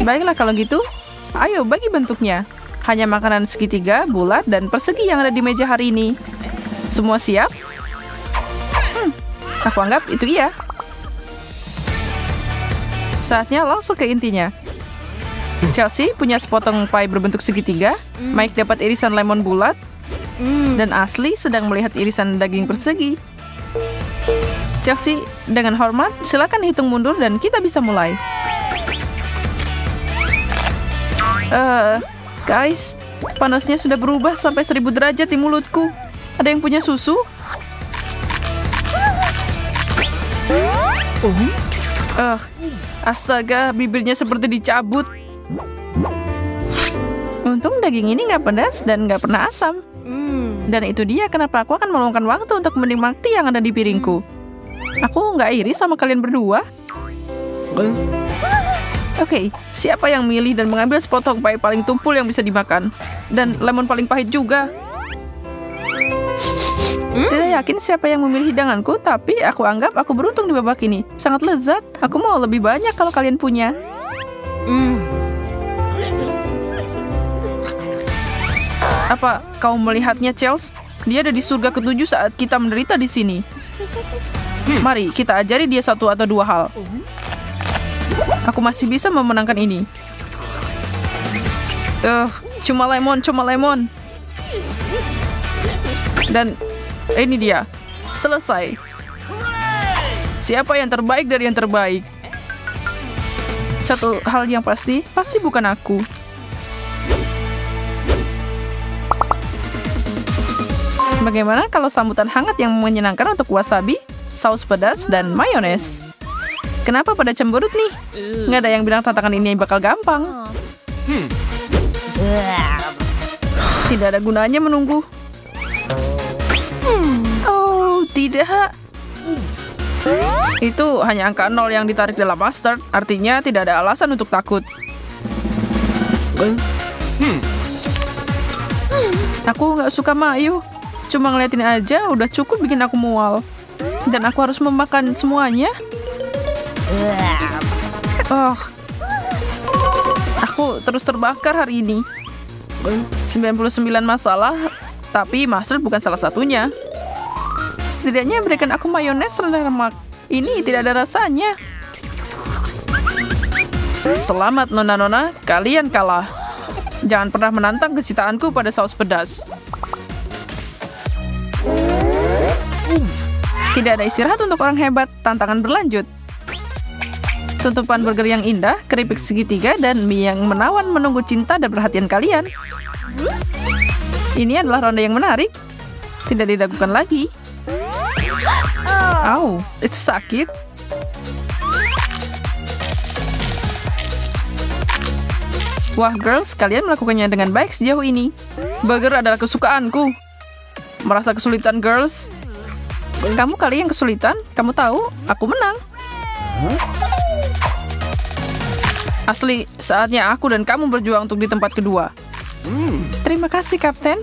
Baiklah kalau gitu, ayo bagi bentuknya. Hanya makanan segitiga, bulat, dan persegi yang ada di meja hari ini. Semua siap? Hmm, aku anggap itu iya. Saatnya langsung ke intinya. Chelsea punya sepotong pie berbentuk segitiga, Mike dapat irisan lemon bulat, dan Ashley sedang melihat irisan daging persegi. Chelsea, dengan hormat, silakan hitung mundur dan kita bisa mulai. Eh, guys, panasnya sudah berubah sampai seribu derajat di mulutku. Ada yang punya susu? Eh, astaga, bibirnya seperti dicabut. Untung daging ini nggak pedas dan nggak pernah asam. Dan itu dia kenapa aku akan meluangkan waktu untuk menikmati yang ada di piringku. Aku nggak iri sama kalian berdua. Oke, siapa yang milih dan mengambil sepotong pie paling tumpul yang bisa dimakan? Dan lemon paling pahit juga. Tidak yakin siapa yang memilih hidanganku, tapi aku anggap aku beruntung di babak ini. Sangat lezat. Aku mau lebih banyak kalau kalian punya. Apa kau melihatnya, Chels? Dia ada di surga ketujuh saat kita menderita di sini. Mari kita ajari dia satu atau dua hal. Aku masih bisa memenangkan ini. Eh, cuma lemon, cuma lemon. Dan ini dia. Selesai. Siapa yang terbaik dari yang terbaik? Satu hal yang pasti, pasti bukan aku. Bagaimana kalau sambutan hangat yang menyenangkan untuk wasabi, saus pedas, dan mayones? Kenapa pada cemberut nih? Nggak ada yang bilang tantangan ini bakal gampang. Tidak ada gunanya menunggu. Oh, tidak. Itu hanya angka nol yang ditarik dalam master, artinya tidak ada alasan untuk takut. Aku nggak suka mayo. Cuma ngeliatin aja udah cukup bikin aku mual. Dan aku harus memakan semuanya. Oh, aku terus terbakar hari ini. 99 masalah, tapi mustard bukan salah satunya. Setidaknya berikan aku mayones rendah lemak. Ini tidak ada rasanya. Selamat nona-nona, kalian kalah. Jangan pernah menantang kecitaanku pada saus pedas. Tidak ada istirahat untuk orang hebat, tantangan berlanjut. Tutupan burger yang indah, keripik segitiga, dan mie yang menawan menunggu cinta dan perhatian kalian. Ini adalah ronde yang menarik. Tidak diragukan lagi. Au, itu sakit. Wah, girls, kalian melakukannya dengan baik sejauh ini. Burger adalah kesukaanku. Merasa kesulitan, girls? Kamu kali yang kesulitan, kamu tahu, aku menang. Asli, saatnya aku dan kamu berjuang untuk di tempat kedua. Terima kasih, Kapten.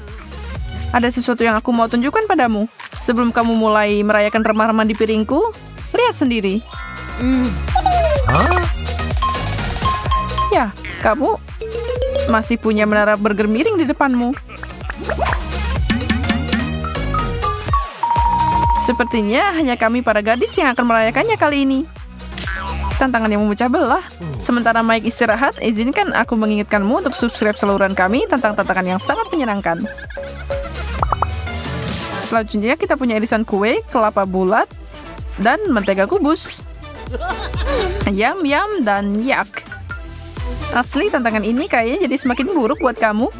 Ada sesuatu yang aku mau tunjukkan padamu. Sebelum kamu mulai merayakan remah-remah di piringku, lihat sendiri. Ya, kamu masih punya menara burger miring di depanmu. Sepertinya hanya kami para gadis yang akan merayakannya kali ini. Tantangan yang memecah belah. Sementara Mike istirahat, izinkan aku mengingatkanmu untuk subscribe saluran kami tentang tantangan yang sangat menyenangkan. Selanjutnya kita punya irisan kue, kelapa bulat, dan mentega kubus. Yam yam dan yak. Asli tantangan ini kayaknya jadi semakin buruk buat kamu.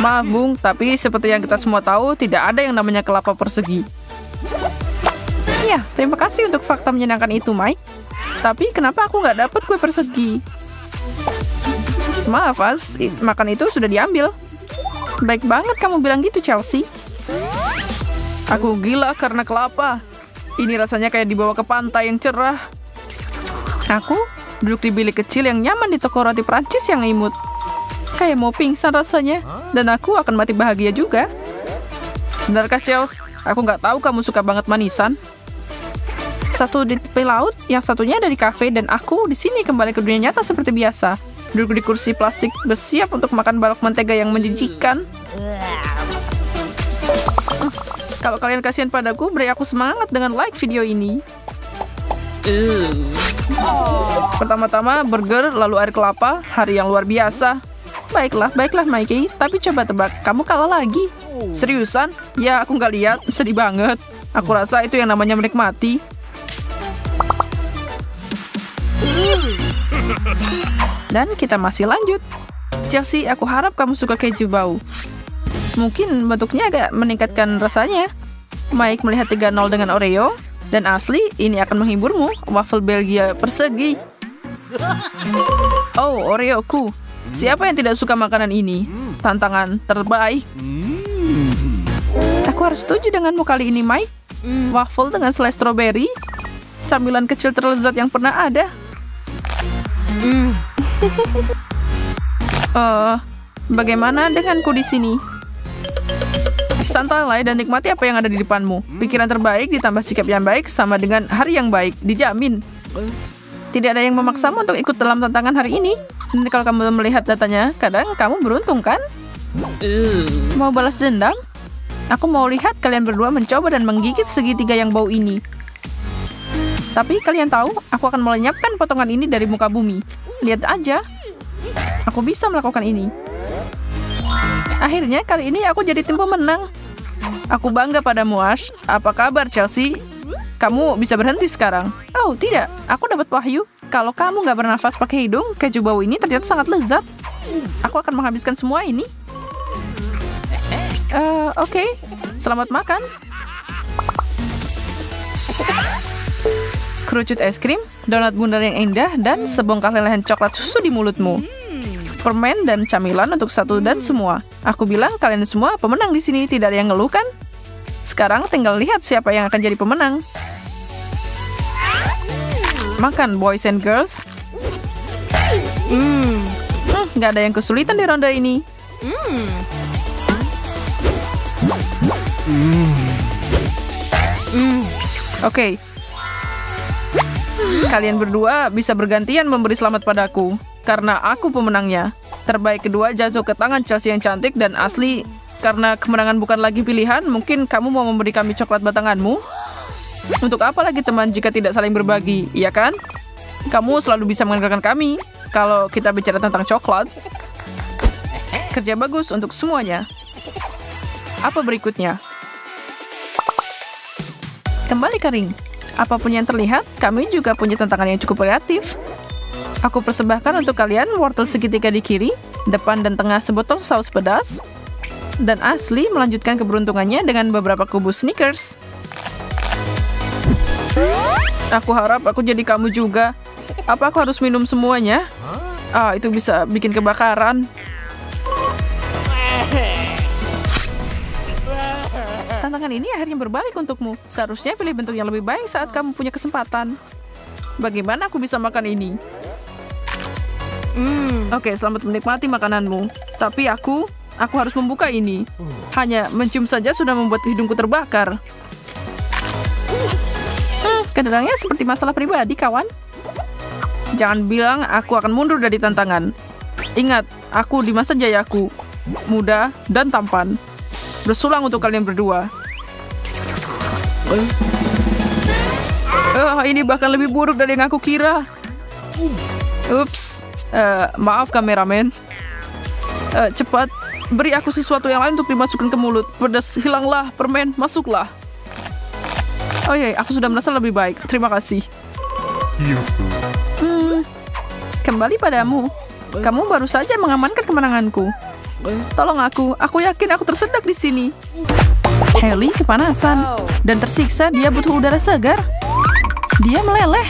Maaf Bung, tapi seperti yang kita semua tahu, tidak ada yang namanya kelapa persegi. Ya, terima kasih untuk fakta menyenangkan itu, Mike. Tapi kenapa aku nggak dapat kue persegi? Maaf, As, makan itu sudah diambil. Baik banget kamu bilang gitu, Chelsea. Aku gila karena kelapa. Ini rasanya kayak dibawa ke pantai yang cerah. Aku duduk di bilik kecil yang nyaman di toko roti Prancis yang imut. Kayak mau pingsan rasanya. Dan aku akan mati bahagia juga. Benarkah, Chels? Aku nggak tahu kamu suka banget manisan. Satu di tepi laut, yang satunya ada di kafe, dan aku di sini kembali ke dunia nyata seperti biasa. Duduk di kursi plastik, bersiap untuk makan balok mentega yang menjijikan. Kalau kalian kasihan padaku, beri aku semangat dengan like video ini. Pertama-tama burger, lalu air kelapa, hari yang luar biasa. Baiklah, baiklah Mikey, tapi coba tebak, kamu kalah lagi. Seriusan? Ya, aku nggak lihat, sedih banget. Aku rasa itu yang namanya menikmati. Dan kita masih lanjut. Chelsea, aku harap kamu suka keju bau. Mungkin bentuknya agak meningkatkan rasanya. Mike melihat 3-0 dengan Oreo, dan asli ini akan menghiburmu, waffle Belgia persegi. Oh, Oreoku. Siapa yang tidak suka makanan ini? Tantangan terbaik. Aku harus setuju denganmu kali ini, Mike. Waffle dengan selai stroberi. Camilan kecil terlezat yang pernah ada. Eh, bagaimana denganku di sini? Santailah dan nikmati apa yang ada di depanmu. Pikiran terbaik ditambah sikap yang baik sama dengan hari yang baik. Dijamin. Tidak ada yang memaksamu untuk ikut dalam tantangan hari ini. Dan kalau kamu melihat datanya, kadang kamu beruntung kan? Mau balas dendam? Aku mau lihat kalian berdua mencoba dan menggigit segitiga yang bau ini. Tapi kalian tahu, aku akan melenyapkan potongan ini dari muka bumi. Lihat aja. Aku bisa melakukan ini. Akhirnya kali ini aku jadi tim pemenang. Aku bangga padamu, Ash. Apa kabar, Chelsea? Kamu bisa berhenti sekarang. Oh, tidak. Aku dapat wahyu. Kalau kamu nggak bernafas pakai hidung, keju bau ini ternyata sangat lezat. Aku akan menghabiskan semua ini. Eh, oke. Selamat makan. Kerucut es krim, donat bundar yang indah, dan sebongkah lelehan coklat susu di mulutmu. Permen dan camilan untuk satu dan semua. Aku bilang kalian semua pemenang di sini, tidak ada yang ngeluh kan? Sekarang tinggal lihat siapa yang akan jadi pemenang. Makan, boys and girls. Hmm, nggak ada yang kesulitan di ronde ini. Oke. Kalian berdua bisa bergantian memberi selamat padaku karena aku pemenangnya. Terbaik kedua jatuh ke tangan Chelsea yang cantik dan asli karena kemenangan bukan lagi pilihan, mungkin kamu mau memberi kami coklat batanganmu? Untuk apa lagi teman jika tidak saling berbagi, iya kan? Kamu selalu bisa mengandalkan kami kalau kita bicara tentang coklat. Kerja bagus untuk semuanya. Apa berikutnya? Kembali ke ring. Apa pun yang terlihat, kami juga punya tantangan yang cukup kreatif. Aku persembahkan untuk kalian wortel segitiga di kiri, depan dan tengah sebotol saus pedas, dan Asli melanjutkan keberuntungannya dengan beberapa kubus Snickers. Aku harap aku jadi kamu juga. Apa aku harus minum semuanya? Ah, itu bisa bikin kebakaran. Tantangan ini akhirnya berbalik untukmu. Seharusnya pilih bentuk yang lebih baik saat kamu punya kesempatan. Bagaimana aku bisa makan ini? Oke, selamat menikmati makananmu. Tapi aku, aku harus membuka ini. Hanya mencium saja sudah membuat hidungku terbakar. Hmm, kedengarannya seperti masalah pribadi, kawan. Jangan bilang aku akan mundur dari tantangan. Ingat, aku di masa jayaku. Muda dan tampan. Bersulang untuk kalian berdua. Eh, ini bahkan lebih buruk dari yang aku kira. Ups, Eh, maaf kameramen. Eh, cepat, beri aku sesuatu yang lain untuk dimasukkan ke mulut. Pedas, hilanglah, permen, masuklah. Oh iya, aku sudah merasa lebih baik. Terima kasih. Hmm, kembali padamu. Kamu baru saja mengamankan kemenanganku. Tolong aku, aku yakin aku tersedak di sini. Haley kepanasan dan tersiksa dia butuh udara segar. Dia meleleh.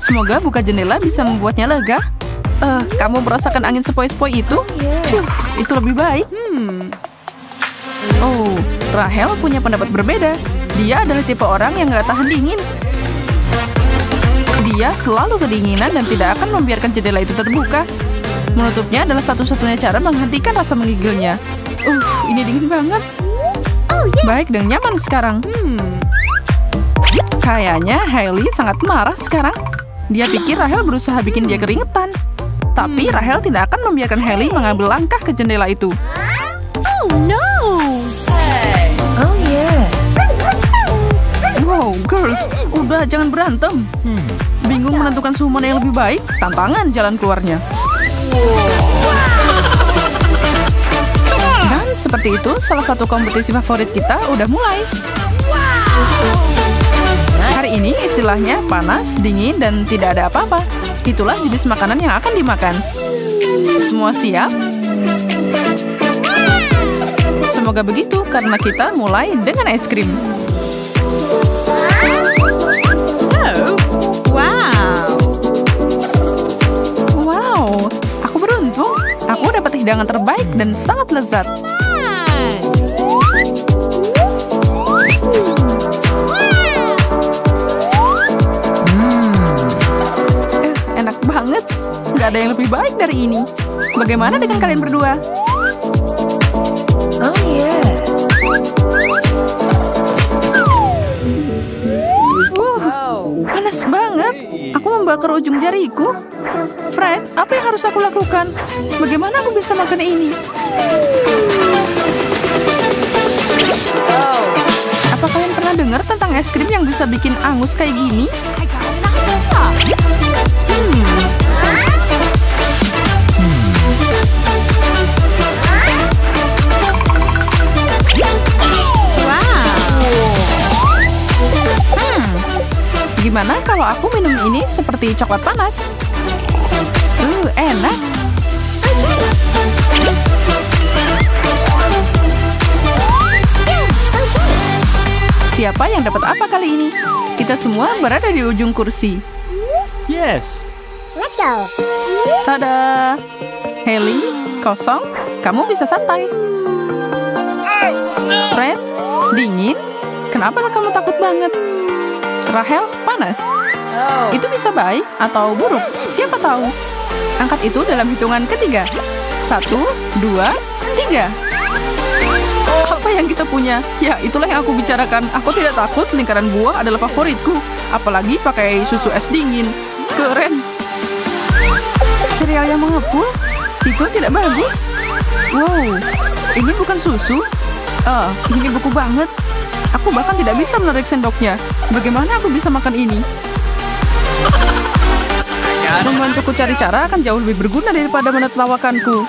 Semoga buka jendela bisa membuatnya lega. Eh, kamu merasakan angin sepoi-sepoi itu? Cuh, itu lebih baik. Oh, Rahel punya pendapat berbeda. Dia adalah tipe orang yang gak tahan dingin. Dia selalu kedinginan dan tidak akan membiarkan jendela itu terbuka. Menutupnya adalah satu-satunya cara menghentikan rasa menggigilnya. Uh, ini dingin banget. Baik dan nyaman sekarang. Kayaknya Hailey sangat marah sekarang. Dia pikir Rahel berusaha bikin dia keringetan. Tapi Rahel tidak akan membiarkan Hailey mengambil langkah ke jendela itu. Oh no! Oh yeah. Wow, girls, udah jangan berantem. Bingung menentukan suhu mana yang lebih baik? Tantangan jalan keluarnya. Dan seperti itu, salah satu kompetisi favorit kita udah mulai. Hari ini istilahnya panas, dingin, dan tidak ada apa-apa. Itulah jenis makanan yang akan dimakan. Semua siap? Semoga begitu, karena kita mulai dengan es krim. Wow! Wow, aku beruntung. Aku dapat hidangan terbaik dan sangat lezat. Gak ada yang lebih baik dari ini. Bagaimana dengan kalian berdua? Oh yeah. Uh, panas banget. Aku membakar ujung jariku. Fred, apa yang harus aku lakukan? Bagaimana aku bisa makan ini? Apa kalian pernah dengar tentang es krim yang bisa bikin angus kayak gini? Gimana kalau aku minum ini seperti coklat panas? Uh, enak. Siapa yang dapat apa kali ini? Kita semua berada di ujung kursi. Yes. Let's go! Tada! Heli, kosong, kamu bisa santai. Fred, dingin, kenapa kamu takut banget? Rahel, panas. Itu bisa baik atau buruk, siapa tahu. Angkat itu dalam hitungan ketiga. Satu, dua, tiga. Apa yang kita punya? Ya, itulah yang aku bicarakan. Aku tidak takut lingkaran buah adalah favoritku. Apalagi pakai susu es dingin. Keren. Serial yang mengepul? Itu tidak bagus. Wow, ini bukan susu. Ah, ini buku banget. Aku bahkan tidak bisa menarik sendoknya. Bagaimana aku bisa makan ini? Membantuku cari cara akan jauh lebih berguna daripada menertawakanku.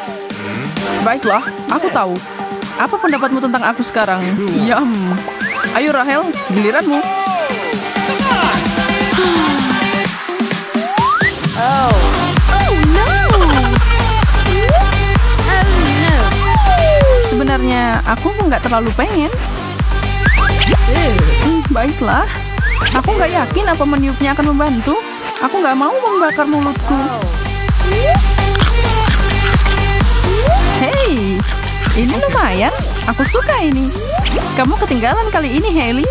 Baiklah, aku tahu. Apa pendapatmu tentang aku sekarang? Yum. Ayo Rahel, giliranmu. Oh no! Oh no! Sebenarnya aku nggak terlalu pengen. Baiklah. Aku nggak yakin apa meniupnya akan membantu. Aku nggak mau membakar mulutku. Hei, ini lumayan. Aku suka ini. Kamu ketinggalan kali ini, Hailey.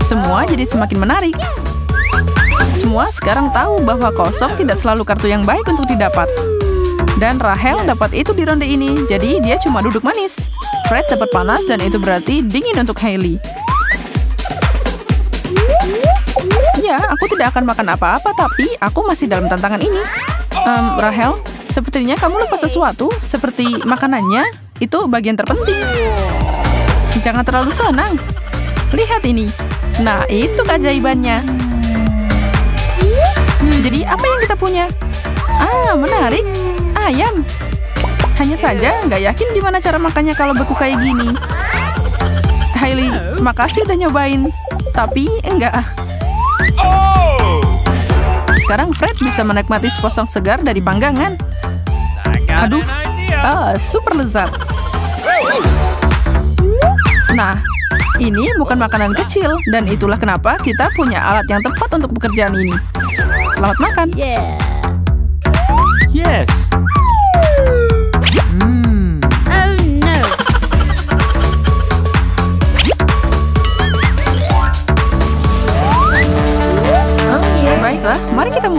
Semua jadi semakin menarik. Semua sekarang tahu bahwa kosong tidak selalu kartu yang baik untuk didapat. Dan Rahel dapat itu di ronde ini, jadi dia cuma duduk manis. Fred dapat panas dan itu berarti dingin untuk Hailey. Ya, aku tidak akan makan apa-apa, tapi aku masih dalam tantangan ini. Em, Rahel, sepertinya kamu lupa sesuatu, seperti makanannya. Itu bagian terpenting. Jangan terlalu senang. Lihat ini. Nah, itu keajaibannya. Hmm, jadi apa yang kita punya? Ah, menarik. Ayam. Hanya saja nggak yakin gimana cara makannya kalau beku kayak gini. Hailey, makasih udah nyobain. Tapi enggak. Sekarang Fred bisa menikmati sepotong segar dari panggangan. Aduh, ah, super lezat. Nah, ini bukan makanan kecil dan itulah kenapa kita punya alat yang tepat untuk pekerjaan ini. Selamat makan. Yeah! Yes.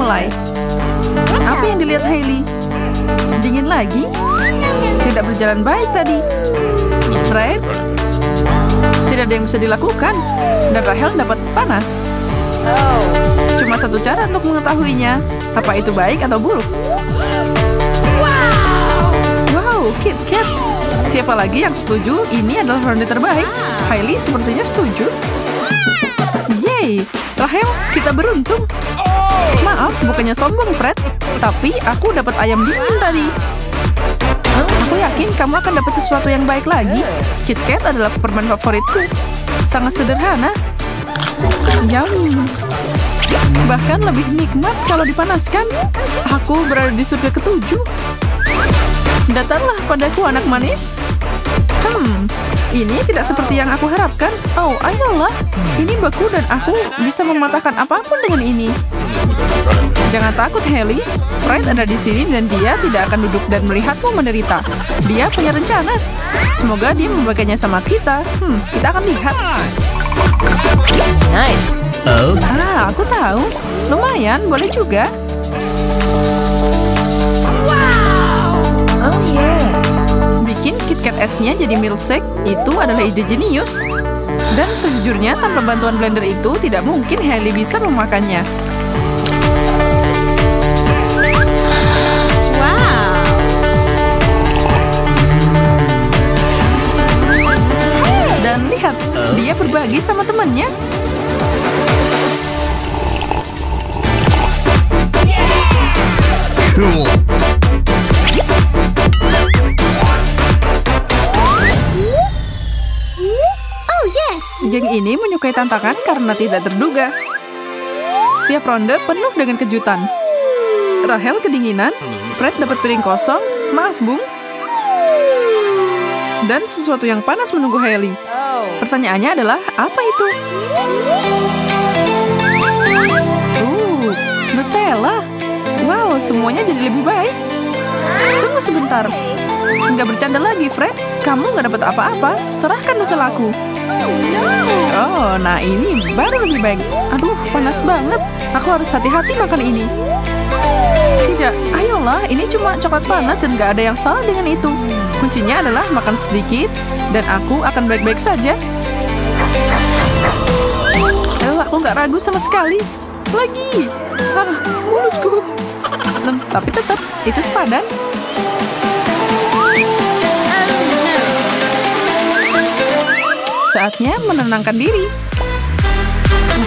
Mulai. Apa yang dilihat Hailey? Dingin lagi? Tidak berjalan baik tadi. Fred, tidak ada yang bisa dilakukan. Dan Rahel dapat panas. Cuma satu cara untuk mengetahuinya. Apa itu baik atau buruk? Wow, Kit Kat. Siapa lagi yang setuju ini adalah ronde terbaik? Hailey sepertinya setuju. Yeay, Rahel, kita beruntung. Maaf, bukannya sombong, Fred. Tapi aku dapat ayam dingin tadi. Aku yakin kamu akan dapat sesuatu yang baik lagi. Kit Kat adalah permen favoritku. Sangat sederhana. Yum. Bahkan lebih nikmat kalau dipanaskan. Aku berada di surga ketujuh. Datanglah padaku anak manis. Hmm, ini tidak seperti yang aku harapkan. Oh, ayolah. Ini beku dan aku bisa mematahkan apa pun dengan ini. Jangan takut, Haley. Fred ada di sini dan dia tidak akan duduk dan melihatmu menderita. Dia punya rencana. Semoga dia membagainya sama kita. Hmm, kita akan lihat. Nice. Ah, aku tahu. Lumayan, boleh juga. Bikin KitKat S-nya jadi milkshake itu adalah ide jenius. Dan sejujurnya tanpa bantuan blender itu tidak mungkin Hailey bisa memakannya. Dia berbagi sama temannya. Oh, Geng ini menyukai tantangan karena tidak terduga. Setiap ronde penuh dengan kejutan. Rahel kedinginan, Fred dapat piring kosong, maaf bung. Dan sesuatu yang panas menunggu Hailey. Pertanyaannya adalah, apa itu? Uh, Nutella. Wow, semuanya jadi lebih baik. Tunggu sebentar. Nggak bercanda lagi, Fred. Kamu nggak dapat apa-apa. Serahkan Nutellaku. Oh, nah ini baru lebih baik. Aduh, panas banget. Aku harus hati-hati makan ini. Tidak, ayolah. Ini cuma coklat panas dan nggak ada yang salah dengan itu. Kuncinya adalah makan sedikit, dan aku akan baik-baik saja. Eh, aku nggak ragu sama sekali. Lagi. Ah, mulutku. Tapi tetap, itu sepadan. Saatnya menenangkan diri.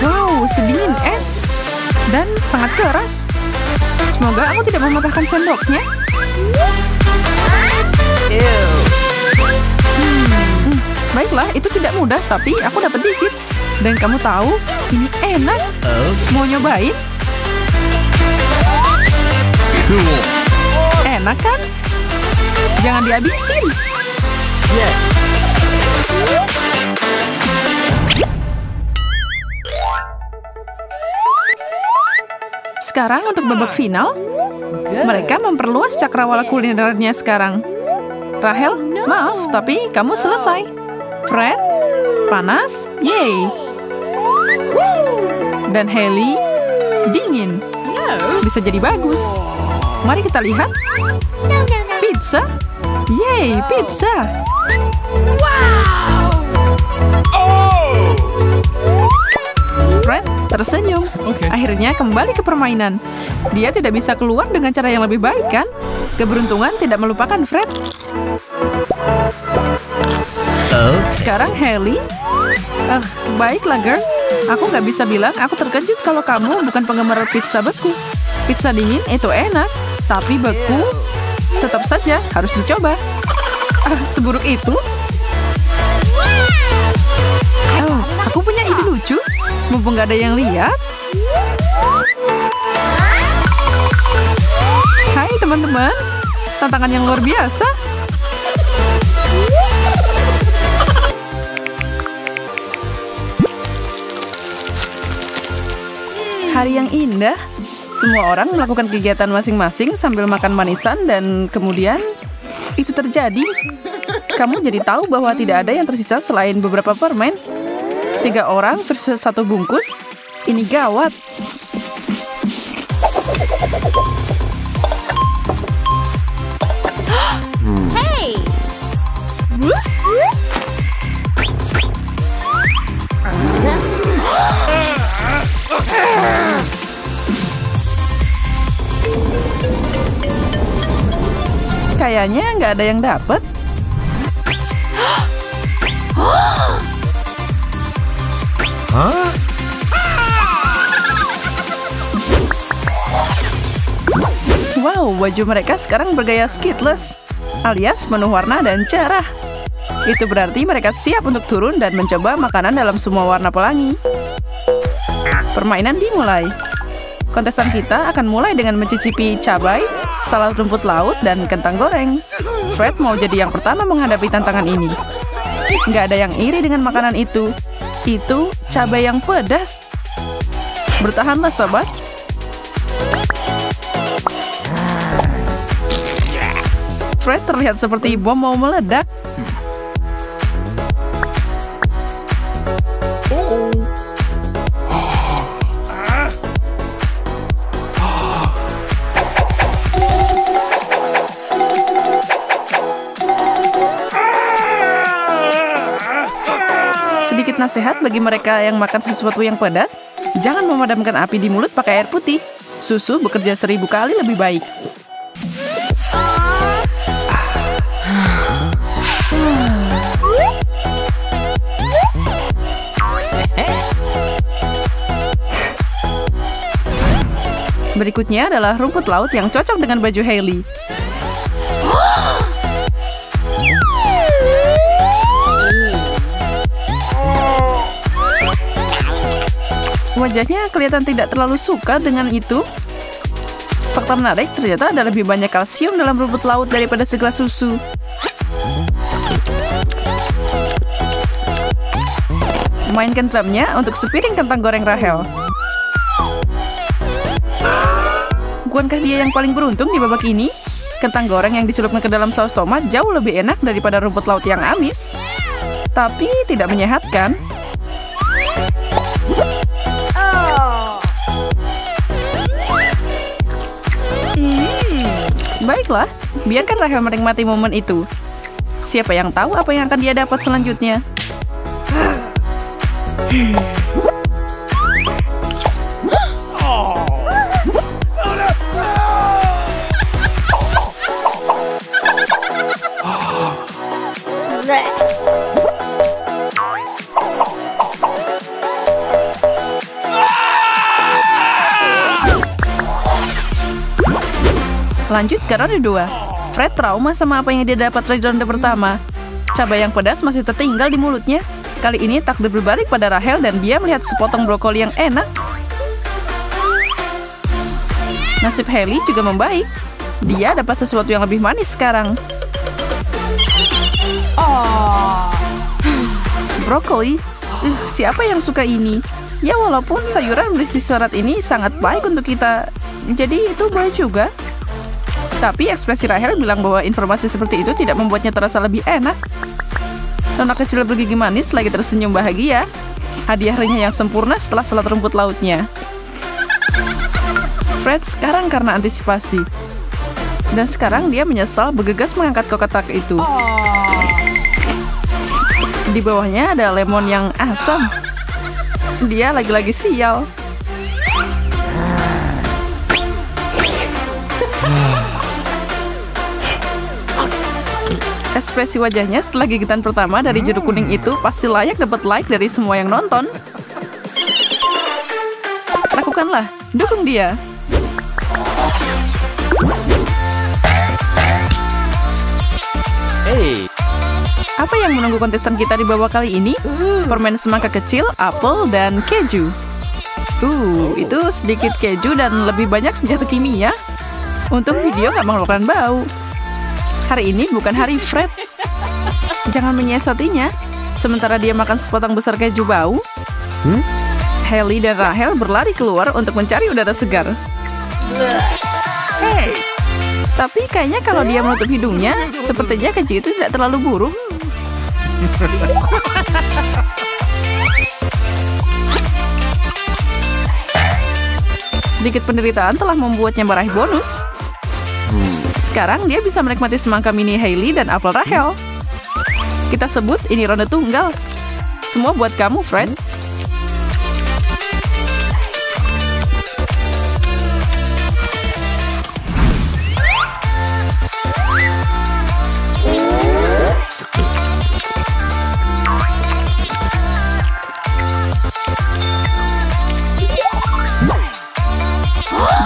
Wow, sedingin es. Dan sangat keras. Semoga aku tidak mematahkan sendoknya. Hmm, baiklah, itu tidak mudah, tapi aku dapat dikit. Dan kamu tahu, ini enak. Mau nyobain? Enak kan? Jangan dihabisin. Sekarang untuk babak final, mereka memperluas cakrawala kulinernya sekarang. Rahel, maaf, tapi kamu selesai. Fred, panas, yay. Dan Haley, dingin. Bisa jadi bagus. Mari kita lihat. Pizza, yay, pizza. Fred tersenyum. Akhirnya kembali ke permainan. Dia tidak bisa keluar dengan cara yang lebih baik, kan? Keberuntungan tidak melupakan Fred. Sekarang Haley. Ah, baiklah girls. Aku nggak bisa bilang aku terkejut kalau kamu bukan penggemar pizza beku. Pizza dingin itu enak, tapi beku tetap saja harus dicoba. Ah, seburuk itu? Oh, aku punya ide lucu. Mumpung nggak ada yang lihat. Hai teman-teman, tantangan yang luar biasa. Hari yang indah. Semua orang melakukan kegiatan masing-masing sambil makan manisan dan kemudian itu terjadi. Kamu jadi tahu bahwa tidak ada yang tersisa selain beberapa permen. Tiga orang versus satu bungkus. Ini gawat. Hey! Kayaknya nggak ada yang dapet. Wow, baju mereka sekarang bergaya skitless, alias penuh warna dan cerah. Itu berarti mereka siap untuk turun dan mencoba makanan dalam semua warna pelangi. Permainan dimulai. Kontestan kita akan mulai dengan mencicipi cabai, salad rumput laut, dan kentang goreng. Fred mau jadi yang pertama menghadapi tantangan ini. Nggak ada yang iri dengan makanan itu. Itu cabai yang pedas. Bertahanlah sobat. Fred terlihat seperti bom mau meledak. Nasihat bagi mereka yang makan sesuatu yang pedas, jangan memadamkan api di mulut pakai air putih. Susu bekerja seribu kali lebih baik. Berikutnya adalah rumput laut yang cocok dengan baju Hailey. Wajahnya kelihatan tidak terlalu suka dengan itu. Fakta menarik, ternyata ada lebih banyak kalsium dalam rumput laut daripada segelas susu. Mainkan drumnya untuk sepiring kentang goreng Rahel. Bukankah dia yang paling beruntung di babak ini? Kentang goreng yang dicelupkan ke dalam saus tomat jauh lebih enak daripada rumput laut yang amis. Tapi tidak menyehatkan. Baiklah, biarkan Rahel menikmati momen itu. Siapa yang tahu apa yang akan dia dapat selanjutnya? Lanjut ke ronde 2. Fred trauma sama apa yang dia dapat dari ronde pertama. Cabai yang pedas masih tertinggal di mulutnya. Kali ini takdir berbalik pada Rahel dan dia melihat sepotong brokoli yang enak. Nasib Haley juga membaik. Dia dapat sesuatu yang lebih manis sekarang. Brokoli. Uh, siapa yang suka ini? Ya walaupun sayuran berisi serat ini sangat baik untuk kita. Jadi itu boleh juga. Tapi ekspresi Rahel bilang bahwa informasi seperti itu tidak membuatnya terasa lebih enak. Nona kecil bergigi manis lagi tersenyum bahagia. Hadiah renyah yang sempurna setelah salat rumput lautnya. Fred sekarang karena antisipasi. Dan sekarang dia menyesal bergegas mengangkat kotak itu. Di bawahnya ada lemon yang asam. Dia lagi-lagi sial. Ekspresi wajahnya setelah gigitan pertama dari jeruk kuning itu pasti layak dapat like dari semua yang nonton. Lakukanlah, dukung dia. Hey, Apa yang menunggu kontestan kita di babak kali ini? Permen semangka kecil, apel, dan keju. Uh, itu sedikit keju dan lebih banyak senjata kimia. Untung video nggak mengeluarkan bau. Hari ini bukan hari Fred. Jangan menyiasatinya. Sementara dia makan sepotong besar keju bau, Haley dan Rahel berlari keluar untuk mencari udara segar. Tapi kayaknya kalau dia menutup hidungnya, sepertinya keju itu tidak terlalu buruk. Sedikit penderitaan telah membuatnya meraih bonus. Sekarang dia bisa menikmati semangka mini Hailey dan apel Rahel. Kita sebut ini ronde tunggal. Semua buat kamu, Fred.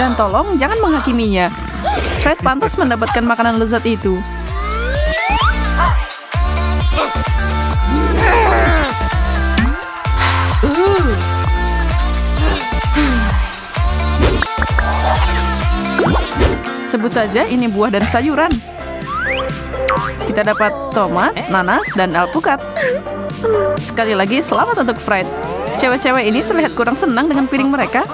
Dan tolong jangan menghakiminya. Fred pantas mendapatkan makanan lezat itu. Sebut saja ini buah dan sayuran. Kita dapat tomat, nanas, dan alpukat. Sekali lagi, selamat untuk Fred. Cewek-cewek ini terlihat kurang senang dengan piring mereka.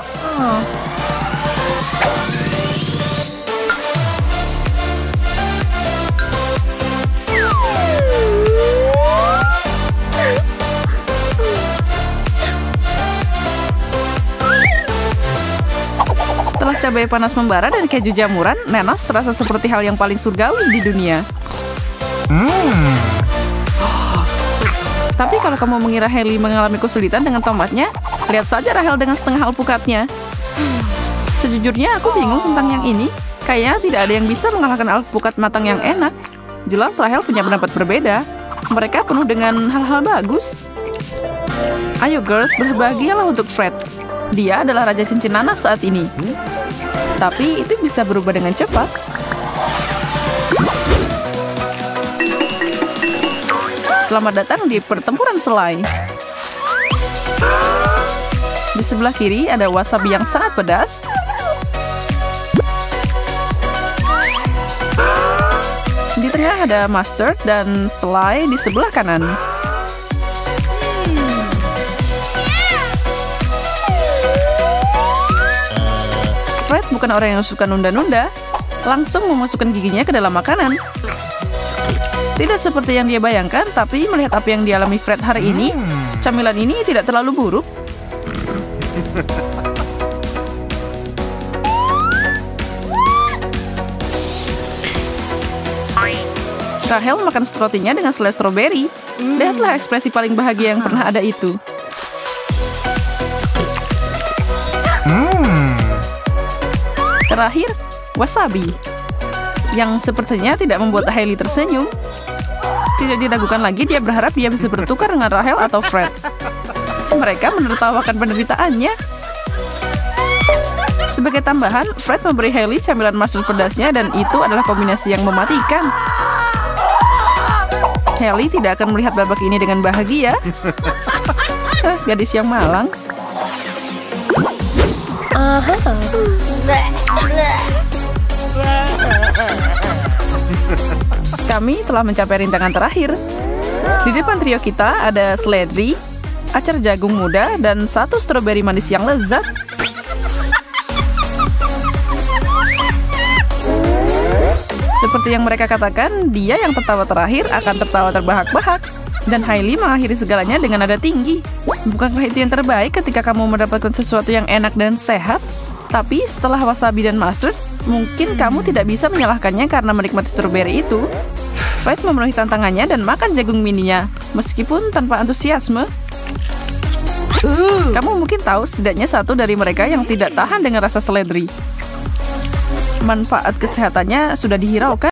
Cabai panas membara dan keju jamuran, nanas terasa seperti hal yang paling surgawi di dunia. Tapi kalau kamu mengira Hailey mengalami kesulitan dengan tomatnya, lihat saja Rahel dengan setengah alpukatnya. Sejujurnya aku bingung tentang yang ini. Kayaknya tidak ada yang bisa mengalahkan alpukat matang yang enak. Jelas Rahel punya pendapat berbeda. Mereka penuh dengan hal-hal bagus. Ayo girls, berbahagialah untuk Fred. Dia adalah raja cincin nanas saat ini. Tapi itu bisa berubah dengan cepat. Selamat datang di pertempuran selai. Di sebelah kiri ada wasabi yang sangat pedas. Di tengah ada mustard dan selai di sebelah kanan. Bukan orang yang suka nunda-nunda, langsung memasukkan giginya ke dalam makanan. Tidak seperti yang dia bayangkan, tapi melihat apa yang dialami Fred hari ini, camilan ini tidak terlalu buruk. Rahel makan strotinya dengan selai stroberi. Lihatlah ekspresi paling bahagia yang pernah ada itu. Terakhir, wasabi. Yang sepertinya tidak membuat Hailey tersenyum. Tidak diragukan lagi, dia berharap dia bisa bertukar dengan Rahel atau Fred. Mereka menertawakan penderitaannya. Sebagai tambahan, Fred memberi Hailey camilan mustard pedasnya dan itu adalah kombinasi yang mematikan. Hailey tidak akan melihat babak ini dengan bahagia. Gadis yang malang. Kami telah mencapai rintangan terakhir. Di depan trio kita ada seledri, acar jagung muda, dan satu stroberi manis yang lezat. Seperti yang mereka katakan, dia yang tertawa terakhir akan tertawa terbahak-bahak. Dan Hailey mengakhiri segalanya dengan nada tinggi. Bukankah itu yang terbaik ketika kamu mendapatkan sesuatu yang enak dan sehat? Tapi setelah wasabi dan mustard, mungkin kamu tidak bisa menyalahkannya karena menikmati stroberi itu. Fred memenuhi tantangannya dan makan jagung mininya, meskipun tanpa antusiasme. Kamu mungkin tahu setidaknya satu dari mereka yang tidak tahan dengan rasa seledri. Manfaat kesehatannya sudah dihiraukan.